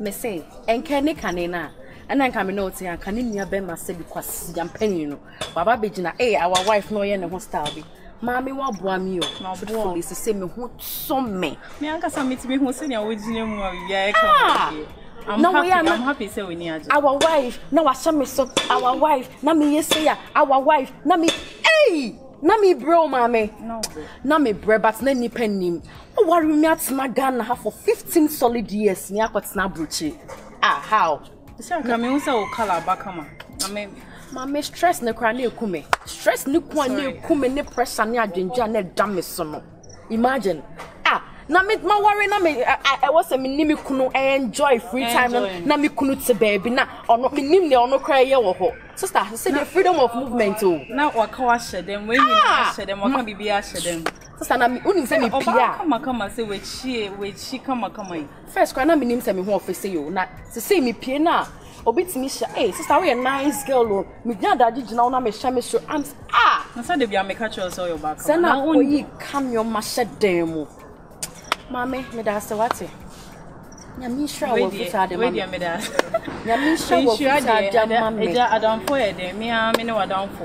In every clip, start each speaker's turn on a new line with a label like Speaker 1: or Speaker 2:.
Speaker 1: mese ɛnkɛ ne kane no a ɛna nka me ne wote a nka ne nua bɛma sɛ bi kwasia mpanin no waba bɛgyina ee eh, our wife na ɔyɛ ne ho style bi maame waboa me o
Speaker 2: sofo
Speaker 1: mesi sɛ me ho tɔ me
Speaker 2: me ankasa metumi hu sɛnea wogyina mu a biribiara ɛka
Speaker 1: ah!
Speaker 2: I'm happy, I'm happy sɛ w'ani agye
Speaker 1: our wife na wahyɛ me so our wife na me yɛ say a our wife na me hey na me brɛ o maame na me brɛ but na nipa nim o wari mi atena Ghana ha for fifteen solid years ni akɔtena aburukyiri ah how.
Speaker 2: sɛ nka mehu sɛ wo kala aba kama
Speaker 1: maame stress ne koraa na ɛku me stress ne ko a na ɛku me ne pressure ne adwendwe a na ɛda me so no Imagine ah na me ma worry na me ɛwɔ sɛ me ni me kunu enjoy free time no na me kunu te baabi na ɔno me nim ne ɔno kora yɛ wɔ hɔ sister sɛ the freedom of movement o
Speaker 2: na waka wahyɛ dɛm wei nyinaa ah! ahyɛ dɛm waka biribi ahyɛ dɛm
Speaker 1: sister na me unim sɛ me pia
Speaker 2: ɔba kama kama sɛ wachie wachi kama kama yi
Speaker 1: First koraa na menim sɛ me ho ɔfɛ sei o na sesei mepie no a obi tumi hyɛ ee sista woyɛ nice girl o megyina adagye gyina wo na mehyɛ me so am ah
Speaker 2: na sɛ dabi a meka kyerɛ sɛ ɔyɛ ɔbaaka
Speaker 1: sɛ na oyi ka nneɛma hyɛ dan mu maame meda ase wate nyame nhyira wɔ afuta ade ma me nyame nhyira wɔ afuta ade ma me
Speaker 2: ɛgya adamfo yɛ dɛn me
Speaker 3: ara me
Speaker 1: ne wadamfo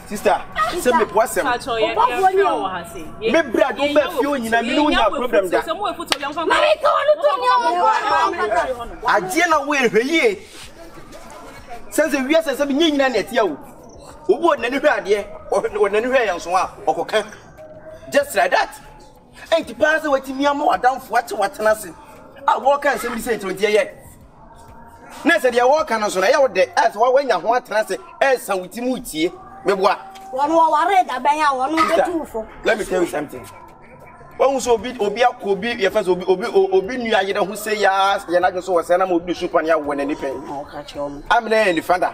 Speaker 1: Sister, sɛ me po asɛm. Ɔbɔfoɔ ni o. Me
Speaker 2: bra do bɛ fi o nyina
Speaker 1: me
Speaker 4: ni o nya problem da.
Speaker 3: Mami
Speaker 4: ka wanu to ni ɔmo
Speaker 5: bɔ. Adeɛ na wo
Speaker 2: ehwɛ yie. Sɛ
Speaker 4: sɛ wia sɛ sɛ me nyina na ɛte awo. Obu ɔde n'ani hwɛ adeɛ, ɔde n'ani hwɛ yɛn so a ɔkɔka. Just like that. Enti paa sɛ watumi ama w'adamfo akye w'atena ase a wɔreka nsɛm bi sɛ nti ɔnti ɛyɛ na sɛ deɛ wɔreka no nso no ɛyɛ wo dɛ a sɛ wanya ho atena ase ɛresa wo ti mu tie meboa
Speaker 5: wɔn wɔware da bɛn a wɔn bɛtu wo fo
Speaker 4: let me tell you something wɔn sɛ obi obi akɔ obi yɛfɛ sɛ obi obi obi nua yerɛ ho sɛ yaa yɛn adwo so
Speaker 5: wɔ
Speaker 1: sɛ na ma
Speaker 4: obi de supane awɔ n'ani pɛn amena yɛ nifa da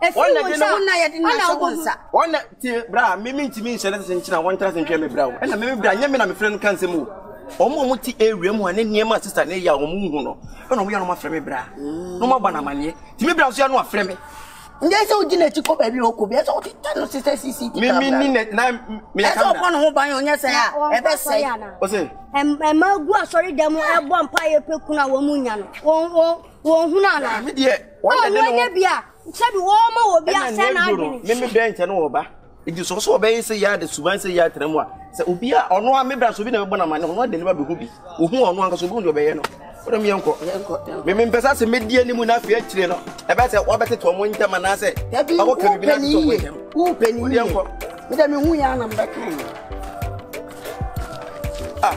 Speaker 4: Wɔn na de no wɔn na yɛde no
Speaker 5: ahyɛ wɔn nsa.
Speaker 4: Wɔn na ti bra me me ntumi nhyɛ ne sɛ nkyina wɔn tra sɛ ntwɛn me bra o ɛna me me bra nyɛ me na me frɛ no ka nsɛm o wɔn a wɔn ti ewia mu a ne nneɛma sista ne yɛ a wɔn nhu no ɛna wɔn yɛ na wɔn afrɛ me bra na wɔn aba na amaneɛ ti me bra nso yɛ no afrɛ me.
Speaker 3: Njẹ́ sẹ́ ojú n'ekyi kọ́ bẹ̀ẹ̀bi ọkọ̀ bi ẹ̀sọ́ ti tẹ̀ no sísẹ́ sísí
Speaker 4: ti kàmìlà. Mímí ní nà
Speaker 3: mi yẹ
Speaker 4: kàmìlà.
Speaker 3: Ẹ̀sọ́ ọ̀pọ̀ ni ho ban yẹn
Speaker 5: ọ̀nyẹ́
Speaker 3: sẹ́
Speaker 5: yà
Speaker 3: ẹ̀bẹ̀
Speaker 5: sẹ́. O
Speaker 4: sè.
Speaker 5: Ẹ̀mà egu asọ̀rí dẹ̀ mu ẹ̀bọ̀ mpa yẹ pé kunu àwọn mu nya no. Wọ́n wọ́n wọ́n hun àná.
Speaker 4: Mi diẹ Wɔnyɛ
Speaker 5: den
Speaker 4: wɔ.
Speaker 5: Wɔnyɛ bi a sɛbi wɔma wɔ bi asɛ n'adwene.
Speaker 4: Ɛna mmemme bɛn nkyɛn wɔ ba. Nti sɛ ɔsɛ ɔbɛyɛ sɛ yɛ de suban sɛ yɛ atena mu a sɛ obi a ɔno a mebra so obi na mebɔ na ma ne ɔno ade ne ba bɛhu bi ohun ɔno ankasa obi hu deɛ ɔbɛyɛ no ɔdɔ mi yɛnkɔ yɛnkɔ mimi mpɛ sɛ asɛ medi anim na afei akyire no ɛbɛ sɛ wɔbɛtete wɔn ntam anaasɛ ɔkɔka biribi na atete
Speaker 3: wɔn
Speaker 4: ntam
Speaker 3: wopɛ ne yie meda mehu yɛ anam bɛka
Speaker 4: ah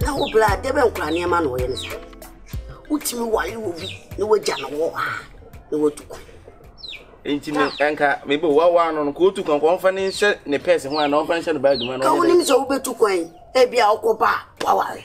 Speaker 4: na
Speaker 3: wo bla dɛ bɛ nkora nneɛma na ɔyɛ no saa wotumi wale wɔ bi na wagya no wɔ a na watu kwan
Speaker 4: nti me nka mebe wawa no no ka otu kwan ka ɔmfa ne nhyɛ ne pɛs ho a na ɔmfa nhyɛ ne baagi mu a na ɔnyɛ dɛ ka wonim
Speaker 3: sɛ wobɛtu kwan ebi a wokɔba a waware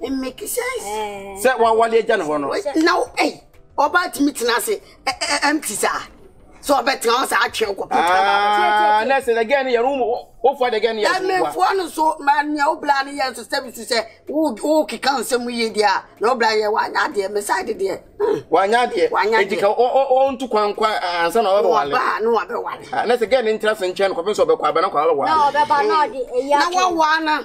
Speaker 4: It
Speaker 3: make sense. Eh.
Speaker 4: Sɛ wɔn awale agya ne hɔ no.
Speaker 3: Na ɛyi ɔbaa tumi tena ase ɛmti saa sɛ ɔbɛtena hɔ saa atwe kɔ
Speaker 4: pɛtɛbaa. na sɛ dɛgɛ no yɛ no wofoɔ dɛgɛ no yɛ so woa.
Speaker 3: mefoɔ no so ma nea wobla no yɛ nso sɛ bi so sɛ wokeka nsɛm yie deɛ a na wobla yɛ wanyɛ adeɛ me
Speaker 4: side deɛ.
Speaker 3: wanyɛ
Speaker 4: adeɛ
Speaker 3: ɛti
Speaker 4: ka ɔntu kwankwa ansa na
Speaker 3: ɔbɛwale. ɔbaa na wabɛwale.
Speaker 4: na sɛ gɛɛ ne ntra so nkyɛn no kɔpɛ sɛ ɔbɛkɔ abɛna kɔ abɛwale.
Speaker 5: na ɔbɛba na ɔde ɛyɛ
Speaker 4: ato. na
Speaker 5: wɔwaa na.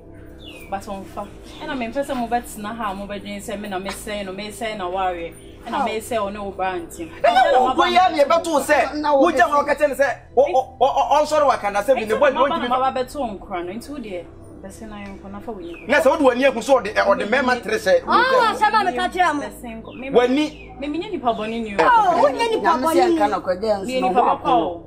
Speaker 2: but ɔmfa ɛna mempɛ sɛ mobɛtena ha a mobɛdwene sɛ me na mesɛe no mesɛe na woareɛ ɛna mesɛe wo ne wo baa ntam
Speaker 4: ɛna wokoyɛ ne yɛbɛtoo sɛ wogya ma wokɛkyɛ ne sɛ ɔnsɔre wakandasɛ bi ne
Speaker 2: bɔ
Speaker 4: adwuma
Speaker 2: ntumi maba bɛtoo nkora no nti wo deɛ bɛse na yɛnkɔ na fa w'ani
Speaker 4: na sɛ wode w'ani ahu sɛ ɔde ɔde mɛma tere sɛ
Speaker 5: sɛ ma meka kyerɛ mo
Speaker 4: w'ani
Speaker 2: memenya nipa bɔne ni o
Speaker 5: wonyɛ nipa bɔne ni
Speaker 2: meyɛ nipa papa o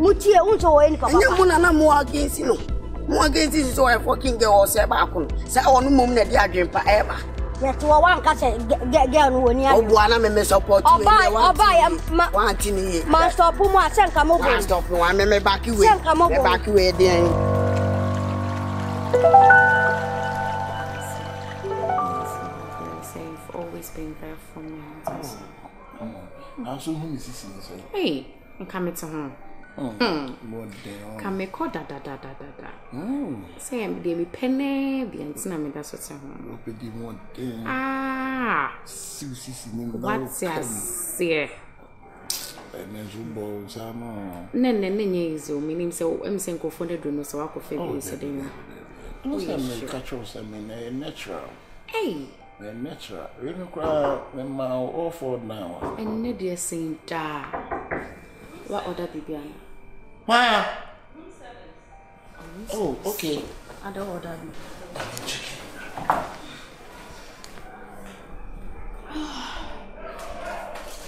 Speaker 5: motie wo nso wɔyɛ nipa papa
Speaker 3: ɛnyɛ
Speaker 5: mo
Speaker 3: na na mo agensi no mo agensi sɛ ɔyɛ fɔkin gɛ wɔ sɛ baako no sɛ ɔno mmom na ɛde adwene pa ɛba
Speaker 5: yɛte wɔ wanka sɛ gɛl no wɔ ni ayɛ
Speaker 3: ɔboa na meme support
Speaker 5: me mɛ wante
Speaker 3: wante ne yie
Speaker 5: ma stop mu a sɛ nka
Speaker 3: mo
Speaker 5: bo
Speaker 3: stop no wa meme back away
Speaker 5: sɛ nka mo bo
Speaker 3: back away
Speaker 1: deɛn always been there for me.
Speaker 6: Oh, oh. I'm so hungry, sister.
Speaker 1: Hey. nka mete ho
Speaker 6: hmm.
Speaker 1: ka mekɔ dadadadadada hmm. sɛ deɛ mepɛ ne deɛ nti na meda so te ho ah. wate aseɛ ne nnɛ ne nyɛ yi sɛ menim sɛ ɛm sɛ nkurɔfoɔ no aduru no sɛ woakɔfa bi sɛ dɛn
Speaker 6: Me mmɛtra, wei no koraa mema wo all four now a.
Speaker 1: Ɛnnɛ deɛ sɛn daa, wa order biribi ana?
Speaker 6: Maa! Oh, okay.
Speaker 1: Ada
Speaker 3: wa
Speaker 7: order biribi.
Speaker 8: Dame
Speaker 4: chicken.